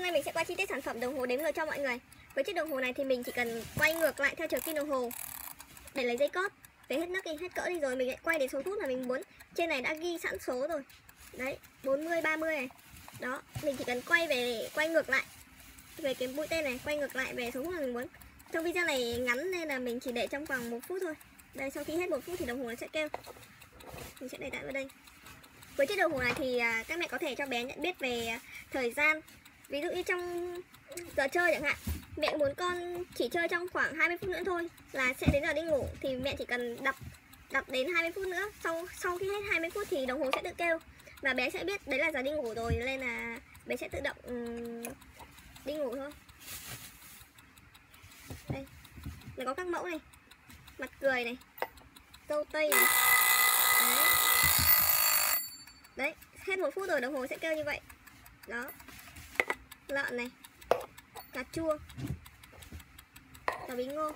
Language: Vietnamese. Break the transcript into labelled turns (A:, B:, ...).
A: hôm nay mình sẽ quay chi tiết sản phẩm đồng hồ đếm ngược cho mọi người. Với chiếc đồng hồ này thì mình chỉ cần quay ngược lại theo chiều kim đồng hồ. Để lấy dây cót Để hết nấc đi, hết cỡ đi rồi mình lại quay đến số phút mà mình muốn. Trên này đã ghi sẵn số rồi. Đấy, 40, 30 này. Đó, mình chỉ cần quay về, quay ngược lại. Về cái mũi tên này, quay ngược lại về số phút mà mình muốn. Trong video này ngắn nên là mình chỉ để trong vòng một phút thôi. Đây, sau khi hết một phút thì đồng hồ nó sẽ kêu. Mình sẽ để tại vào đây. Với chiếc đồng hồ này thì à, các mẹ có thể cho bé nhận biết về à, thời gian ví dụ như trong giờ chơi chẳng hạn mẹ muốn con chỉ chơi trong khoảng 20 phút nữa thôi là sẽ đến giờ đi ngủ thì mẹ chỉ cần đập đập đến 20 phút nữa. Sau sau khi hết 20 phút thì đồng hồ sẽ tự kêu và bé sẽ biết đấy là giờ đi ngủ rồi nên là bé sẽ tự động um, đi ngủ thôi. Đây này có các mẫu này mặt cười này dâu tây này. Đấy. Đấy hết một phút rồi đồng hồ sẽ kêu như vậy. Đó lợn này cà chua cà bí ngô.